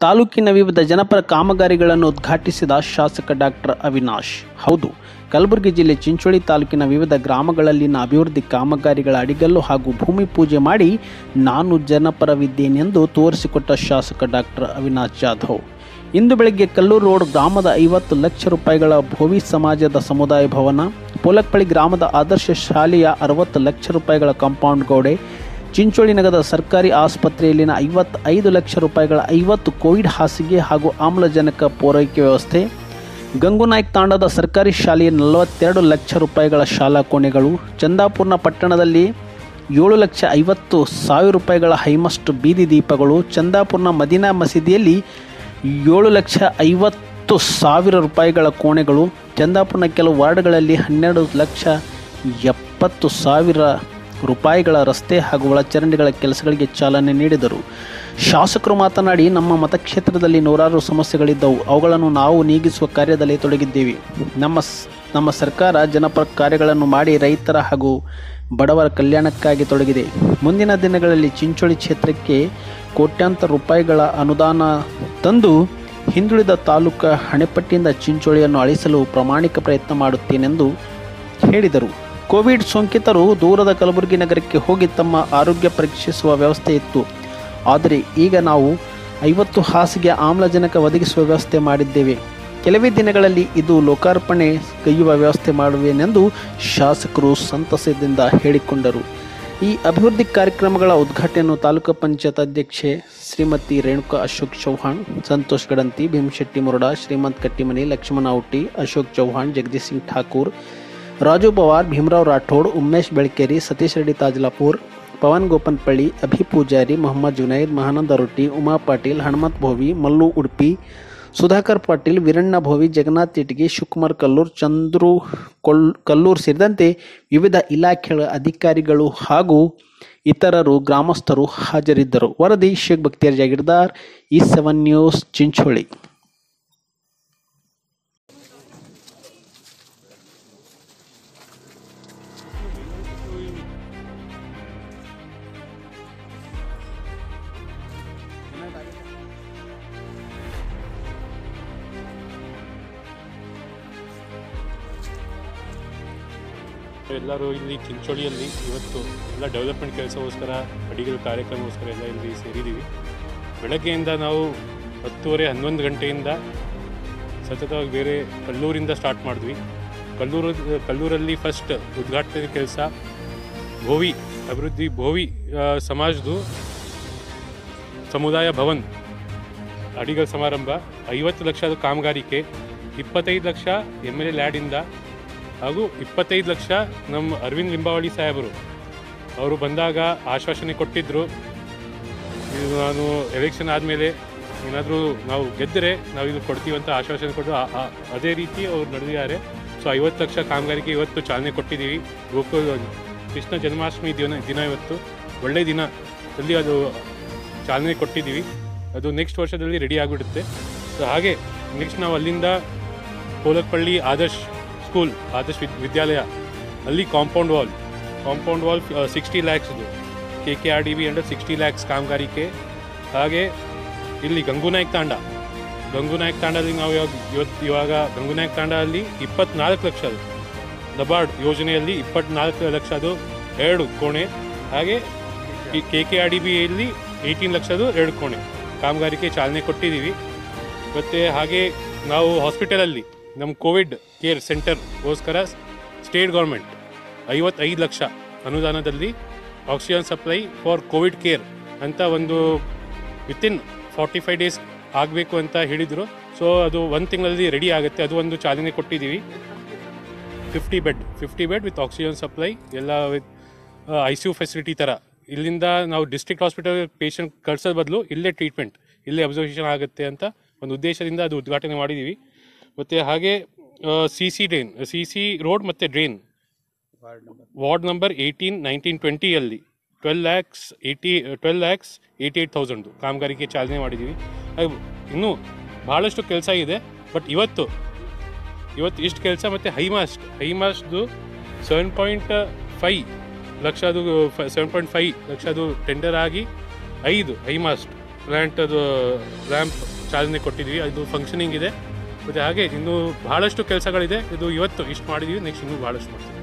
ತಾಲೂಕಿನ ವಿವಿಧ ಜನಪರ ಕಾಮಗಾರಿಗಳನ್ನು ಉದ್ಘಾಟಿಸಿದ ಶಾಸಕ ಡಾಕ್ಟರ್ ಅವಿನಾಶ್. ಹೌದು, ಕಲಬುರಗಿ ಜಿಲ್ಲೆ ಚಿಂಚೋಳಿ ತಾಲೂಕಿನ ವಿವಿಧ ಗ್ರಾಮಗಳಲ್ಲಿನ ಅಭಿವೃದ್ಧಿ ಕಾಮಗಾರಿಗಳ ಅಡಿಗಲ್ಲು ಹಾಗೂ ಭೂಮಿ ಪೂಜೆ ಮಾಡಿ ನಾನು ಜನಪರವಿದ್ದೇನೆಂದು ತೋರಿಸಿಕೊಟ್ಟ ಶಾಸಕ ಡಾಕ್ಟರ್ ಅವಿನಾಶ್ ಜಾಧವ್. ಇಂದು ಬೆಳಗ್ಗೆ ಕಲ್ಲೂರು ರೋಡ್ ಗ್ರಾಮದ ಐವತ್ತು ಲಕ್ಷ ರೂಪಾಯಿಗಳ ಭೋವಿ ಸಮಾಜದ ಸಮುದಾಯ ಭವನ, ಪೋಲಕ್ಪಳ್ಳಿ ಗ್ರಾಮದ ಆದರ್ಶ ಶಾಲೆಯ ಅರವತ್ತು ಲಕ್ಷ ರೂಪಾಯಿಗಳ ಕಾಂಪೌಂಡ್ ಗೋಡೆ ಚಿಂಚೋಳಿ ನಗರದ ಸರ್ಕಾರಿ ಆಸ್ಪತ್ರೆಯಲ್ಲಿನ ಐವತ್ತೈದು ಲಕ್ಷ ರೂಪಾಯಿಗಳ ಐವತ್ತು ಕೋವಿಡ್ ಹಾಸಿಗೆ ಹಾಗೂ ಆಮ್ಲಜನಕ ಪೂರೈಕೆ ವ್ಯವಸ್ಥೆ. ಗಂಗುನಾಯ್ಕ ತಾಂಡದ ಸರ್ಕಾರಿ ಶಾಲೆಯ ನಲವತ್ತೆರಡು ಲಕ್ಷ ರೂಪಾಯಿಗಳ ಶಾಲಾ ಕೋಣೆಗಳು. ಚಂದಾಪುರ್ನ ಪಟ್ಟಣದಲ್ಲಿ ಏಳು ಲಕ್ಷ ಐವತ್ತು ಸಾವಿರ ರೂಪಾಯಿಗಳ ಹೈಮಸ್ಟ್ ಬೀದಿ ದೀಪಗಳು. ಚಂದಾಪುರ್ನ ಮದೀನಾ ಮಸೀದಿಯಲ್ಲಿ ಏಳು ಲಕ್ಷ ಐವತ್ತು ಸಾವಿರ ರೂಪಾಯಿಗಳ ಕೋಣೆಗಳು. ಚಂದಾಪುರ್ನ ಕೆಲವು ವಾರ್ಡ್ಗಳಲ್ಲಿ ಹನ್ನೆರಡು ಲಕ್ಷ ಎಪ್ಪತ್ತು ಸಾವಿರ ರೂಪಾಯಿಗಳ ರಸ್ತೆ ಹಾಗೂ ಒಳಚರಂಡಿಗಳ ಕೆಲಸಗಳಿಗೆ ಚಾಲನೆ ನೀಡಿದರು. ಶಾಸಕರು ಮಾತನಾಡಿ, ನಮ್ಮ ಮತಕ್ಷೇತ್ರದಲ್ಲಿ ನೂರಾರು ಸಮಸ್ಯೆಗಳಿದ್ದವು. ಅವುಗಳನ್ನು ನಾವು ನೀಗಿಸುವ ಕಾರ್ಯದಲ್ಲಿ ತೊಡಗಿದ್ದೇವೆ. ನಮ್ಮ ನಮ್ಮ ಸರ್ಕಾರ ಜನಪರ ಕಾರ್ಯಗಳನ್ನು ಮಾಡಿ ರೈತರ ಹಾಗೂ ಬಡವರ ಕಲ್ಯಾಣಕ್ಕಾಗಿ ತೊಡಗಿದೆ. ಮುಂದಿನ ದಿನಗಳಲ್ಲಿ ಚಿಂಚೋಳಿ ಕ್ಷೇತ್ರಕ್ಕೆ ಕೋಟ್ಯಾಂತರ ರೂಪಾಯಿಗಳ ಅನುದಾನ ತಂದು ಹಿಂದುಳಿದ ತಾಲೂಕು ಹಣೆಪಟ್ಟಿಯಿಂದ ಚಿಂಚೋಳಿಯನ್ನು ಅಳಿಸಲು ಪ್ರಾಮಾಣಿಕ ಪ್ರಯತ್ನ ಮಾಡುತ್ತೇನೆಂದು ಹೇಳಿದರು. ಕೋವಿಡ್ ಸೋಂಕಿತರು ದೂರದ ಕಲಬುರಗಿ ನಗರಕ್ಕೆ ಹೋಗಿ ತಮ್ಮ ಆರೋಗ್ಯ ಪರೀಕ್ಷಿಸುವ ವ್ಯವಸ್ಥೆ ಇತ್ತು. ಆದರೆ ಈಗ ನಾವು ಐವತ್ತು ಹಾಸಿಗೆ ಆಮ್ಲಜನಕ ಒದಗಿಸುವ ವ್ಯವಸ್ಥೆ ಮಾಡಿದ್ದೇವೆ. ಕೆಲವೇ ದಿನಗಳಲ್ಲಿ ಇದು ಲೋಕಾರ್ಪಣೆ ಕೈಯುವ ವ್ಯವಸ್ಥೆ ಮಾಡುವೆನೆಂದು ಶಾಸಕರು ಸಂತಸದಿಂದ ಹೇಳಿಕೊಂಡರು. ಈ ಅಭಿವೃದ್ಧಿ ಕಾರ್ಯಕ್ರಮಗಳ ಉದ್ಘಾಟನೆಯನ್ನು ತಾಲೂಕು ಪಂಚಾಯತ್ ಅಧ್ಯಕ್ಷೆ ಶ್ರೀಮತಿ ರೇಣುಕಾ ಅಶೋಕ್ ಚೌಹಾಣ್, ಸಂತೋಷ್ ಗಡಂತಿ, ಭೀಮಶೆಟ್ಟಿ ಮುರುಡ, ಶ್ರೀಮಂತ್ ಕಟ್ಟಿಮನಿ, ಲಕ್ಷ್ಮಣ ಔಟಿ, ಅಶೋಕ್ ಚೌಹಾಣ್, ಜಗದೀಶ್ ಸಿಂಗ್ ಠಾಕೂರ್ ರಾಜು ಪವಾರ್, ಭೀಮರಾವ್ ರಾಠೋಡ್, ಉಮೇಶ್ ಬೆಳಕೇರಿ, ಸತೀಶ್ ರೆಡ್ಡಿ ತಾಜ್ಲಾಪುರ್, ಪವನ್ ಗೋಪನ್ಪಳ್ಳಿ, ಅಭಿ ಪೂಜಾರಿ, ಮೊಹಮ್ಮದ್ ಜುನೈದ್, ಮಹಾನಂದ ರೊಟ್ಟಿ, ಉಮಾ ಪಾಟೀಲ್, ಹನುಮಂತ್ ಭೋವಿ, ಮಲ್ಲು ಉಡುಪಿ, ಸುಧಾಕರ್ ಪಾಟೀಲ್, ವೀರಣ್ಣ ಭೋವಿ, ಜಗನ್ನಾಥ್ ಇಟ್ಗಿ ಶಿವಕುಮಾರ್ ಕಲ್ಲೂರ್, ಚಂದ್ರು ಕೊಲ್ ಕಲ್ಲೂರ್ ಸೇರಿದಂತೆ ವಿವಿಧ ಇಲಾಖೆಗಳ ಅಧಿಕಾರಿಗಳು ಹಾಗೂ ಇತರರು ಗ್ರಾಮಸ್ಥರು ಹಾಜರಿದ್ದರು. ವರದಿ ಶೇಖ್ ಬಕ್ತಿಯಾರ್ ಜಾಗಿರ್ದಾರ್ ಈ ಸೆವೆನ್ ನ್ಯೂಸ್, ಚಿಂಚೋಳಿ. ಎಲ್ಲರೂ ಇಲ್ಲಿ ಚಿಂಚೋಳಿಯಲ್ಲಿ ಇವತ್ತು ಎಲ್ಲ ಡೆವಲಪ್ಮೆಂಟ್ ಕೆಲಸಗೋಸ್ಕರ, ಅಡಿಗರು ಕಾರ್ಯಕ್ರಮಗೋಸ್ಕರ ಎಲ್ಲ ಇಲ್ಲಿ ಸೇರಿದ್ದೀವಿ. ಬೆಳಗ್ಗೆಯಿಂದ ನಾವು ಹತ್ತುವರೆ, ಹನ್ನೊಂದು ಗಂಟೆಯಿಂದ ಸತತವಾಗಿ ಬೇರೆ ಕಲ್ಲೂರಿಂದ ಸ್ಟಾರ್ಟ್ ಮಾಡಿದ್ವಿ. ಕಲ್ಲೂರು, ಕಲ್ಲೂರಲ್ಲಿ ಫಸ್ಟ್ ಉದ್ಘಾಟನೆ ಕೆಲಸ ಭೋವಿ, ಅಭಿವೃದ್ಧಿ ಭೋವಿ ಸಮಾಜದು ಸಮಾಜದ್ದು ಸಮುದಾಯ ಭವನ್ ಅಡಿಗಲ್ ಸಮಾರಂಭ, ಐವತ್ತು ಲಕ್ಷದ ಕಾಮಗಾರಿಕೆ, ಇಪ್ಪತ್ತೈದು ಲಕ್ಷ ಎಂ ಎಲ್ ಎ ಲ್ಯಾಡಿಂದ ಹಾಗೂ ಇಪ್ಪತ್ತೈದು ಲಕ್ಷ ನಮ್ಮ ಅರವಿಂದ್ ಲಿಂಬಾವಳಿ ಸಾಹೇಬರು. ಅವರು ಬಂದಾಗ ಆಶ್ವಾಸನೆ ಕೊಟ್ಟಿದ್ದರು ನಾನು ಎಲೆಕ್ಷನ್ ಆದಮೇಲೆ ಏನಾದರೂ ನಾವು ಗೆದ್ದರೆ ನಾವು ಇದು ಕೊಡ್ತೀವಿ ಅಂತ ಆಶ್ವಾಸನೆ ಕೊಟ್ಟು ಅದೇ ರೀತಿ ಅವರು ನಡೆದಿದ್ದಾರೆ. ಸೊ ಐವತ್ತು ಲಕ್ಷ ಕಾಮಗಾರಿಗೆ ಇವತ್ತು ಚಾಲನೆ ಕೊಟ್ಟಿದ್ದೀವಿ. ಗೋಕುಲ್ ಕೃಷ್ಣ ಜನ್ಮಾಷ್ಟಮಿ ದಿನ ದಿನ ಇವತ್ತು. ಒಳ್ಳೆಯ ದಿನ. ಅಲ್ಲಿ ಅದು ಚಾಲನೆ ಕೊಟ್ಟಿದ್ದೀವಿ. ಅದು ನೆಕ್ಸ್ಟ್ ವರ್ಷದಲ್ಲಿ ರೆಡಿ ಆಗಿಬಿಡುತ್ತೆ. ಸೊ ಹಾಗೆ ನೆಕ್ಸ್ಟ್ ನಾವು ಅಲ್ಲಿಂದ ಕೋಲಕ್ಪಳ್ಳಿ ಆದರ್ಶ್ ಸ್ಕೂಲ್ ಆದರ್ಶ ವಿದ್ಯಾಲಯ, ಅಲ್ಲಿ compound wall compound wall sixty ಲ್ಯಾಕ್ಸ್ದು K K R D B under sixty lakhs ಕಾಮಗಾರಿಕೆ. ಹಾಗೆ ಇಲ್ಲಿ ಗಂಗುನಾಯಕ್ ತಾಂಡ. ಗಂಗುನಾಯಕ್ ತಾಂಡದಲ್ಲಿ ನಾವು ಇವಾಗ ಇವತ್ತು ಇವಾಗ ಗಂಗುನಾಯಕ್ ತಾಂಡ ಅಲ್ಲಿ ಇಪ್ಪತ್ನಾಲ್ಕು ಲಕ್ಷ ಅದು. ನಬಾರ್ಡ್ ಯೋಜನೆಯಲ್ಲಿ ಇಪ್ಪತ್ನಾಲ್ಕು ಲಕ್ಷ ಅದು, ಎರಡು ಕೋಣೆ. ಹಾಗೆ ಕೆ ಕೆ ಆರ್ ಡಿ ಬಿಯಲ್ಲಿ ಏಯ್ಟೀನ್ ಲಕ್ಷದು ಎರಡು ಕೋಣೆ. ಕಾಮಗಾರಿಕೆ ಚಾಲನೆ ಕೊಟ್ಟಿದ್ದೀವಿ. ಮತ್ತು ಹಾಗೆ ನಾವು ಹಾಸ್ಪಿಟಲಲ್ಲಿ ನಮ್ಮ ಕೋವಿಡ್ ಕೇರ್ ಸೆಂಟರ್ಗೋಸ್ಕರ ಸ್ಟೇಟ್ ಗೌರ್ಮೆಂಟ್ ಐವತ್ತೈದು ಲಕ್ಷ ಅನುದಾನದಲ್ಲಿ oxygen supply for COVID care ಅಂತ ಒಂದು ವಿತಿನ್ ಫಾರ್ಟಿ ಫೈವ್ ಡೇಸ್ ಆಗಬೇಕು ಅಂತ ಹೇಳಿದರು. ಸೊ, ಅದು ಒಂದು ತಿಂಗಳಲ್ಲಿ ರೆಡಿ ಆಗುತ್ತೆ. ಅದು ಒಂದು ಚಾಲನೆ ಕೊಟ್ಟಿದ್ದೀವಿ. Fifty bed fifty bed with oxygen supply, ಎಲ್ಲ with I C U facility ಥರ. ಇಲ್ಲಿಂದ ನಾವು ಡಿಸ್ಟ್ರಿಕ್ಟ್ ಹಾಸ್ಪಿಟಲ್ ಪೇಷಂಟ್ ಕಳ್ಸೋದ್ ಬದಲು ಇಲ್ಲೇ ಟ್ರೀಟ್ಮೆಂಟ್, ಇಲ್ಲೇ ಅಬ್ಸರ್ವೇಷನ್ ಆಗುತ್ತೆ ಅಂತ ಒಂದು ಉದ್ದೇಶದಿಂದ ಅದು ಉದ್ಘಾಟನೆ ಮಾಡಿದ್ದೀವಿ. ಮತ್ತು ಹಾಗೆ C C drain C C road ಮತ್ತು drain ward number eighteen nineteen ಟ್ವೆಂಟಿಯಲ್ಲಿ twelve lakhs eighty twelve lakhs eighty eight thousand ಕಾಮಗಾರಿಗೆ ಚಾಲನೆ ಮಾಡಿದ್ದೀವಿ ಇನ್ನೂ ಭಾಳಷ್ಟು ಕೆಲಸ ಇದೆ ಬಟ್ ಇವತ್ತು ಇವತ್ತು ಇಷ್ಟು ಕೆಲಸ ಮತ್ತು ಹೈಮಾಸ್ಟ್ ಹೈಮಾಸ್ಟ್ದು ಸೆವೆನ್ ಪಾಯಿಂಟ್ ಫೈ ಲಕ್ಷ ಅದು ಸೆವೆನ್ ಪಾಯಿಂಟ್ ಫೈವ್ ಲಕ್ಷ ಅದು ಟೆಂಡರ್ ಆಗಿ ಐದು ಹೈಮಾಸ್ಟ್ ಪ್ಲ್ಯಾಂಟದು ಅದು ರ್ಯಾಂಪ್ ಚಾಲನೆ ಕೊಟ್ಟಿದ್ವಿ. ಅದು ಫಂಕ್ಷನಿಂಗ್ ಇದೆ. ಮತ್ತು ಹಾಗೆ ಇನ್ನೂ ಬಹಳಷ್ಟು ಕೆಲಸಗಳಿದೆ. ಇದು ಇವತ್ತು ಇಷ್ಟು ಮಾಡಿದ್ದೀವಿ ನೆಕ್ಸ್ಟ್ ಇನ್ನೂ ಬಹಳಷ್ಟು ಮಾಡ್ತೀವಿ.